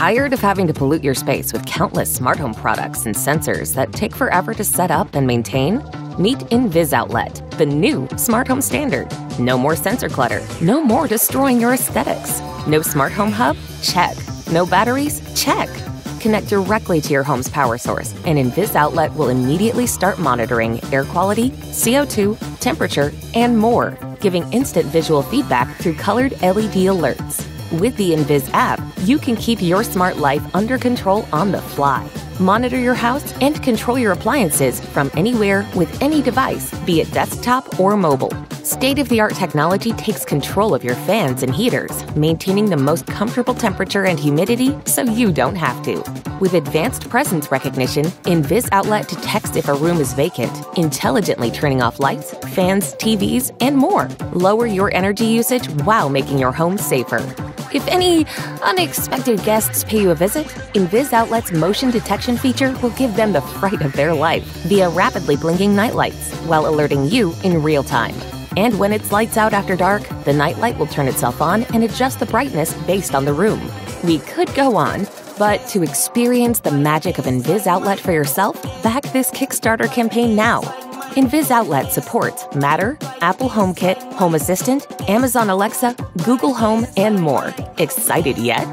Tired of having to pollute your space with countless smart home products and sensors that take forever to set up and maintain? Meet Invis Outlet, the new smart home standard. No more sensor clutter, no more destroying your aesthetics. No smart home hub? Check. No batteries? Check. Connect directly to your home's power source, and Invis Outlet will immediately start monitoring air quality, CO2, temperature, and more, giving instant visual feedback through colored LED alerts. With the Invis app, you can keep your smart life under control on the fly. Monitor your house and control your appliances from anywhere with any device, be it desktop or mobile. State of the art technology takes control of your fans and heaters, maintaining the most comfortable temperature and humidity so you don't have to. With advanced presence recognition, Invis Outlet detects if a room is vacant, intelligently turning off lights, fans, TVs, and more. Lower your energy usage while making your home safer. If any unexpected guests pay you a visit, Invis Outlet's motion detection feature will give them the fright of their life via rapidly blinking nightlights while alerting you in real time. And when it's lights out after dark, the nightlight will turn itself on and adjust the brightness based on the room. We could go on, but to experience the magic of Invis Outlet for yourself, back this Kickstarter campaign now. Invis Outlet supports Matter, Apple HomeKit, Home Assistant, Amazon Alexa, Google Home, and more. Excited yet?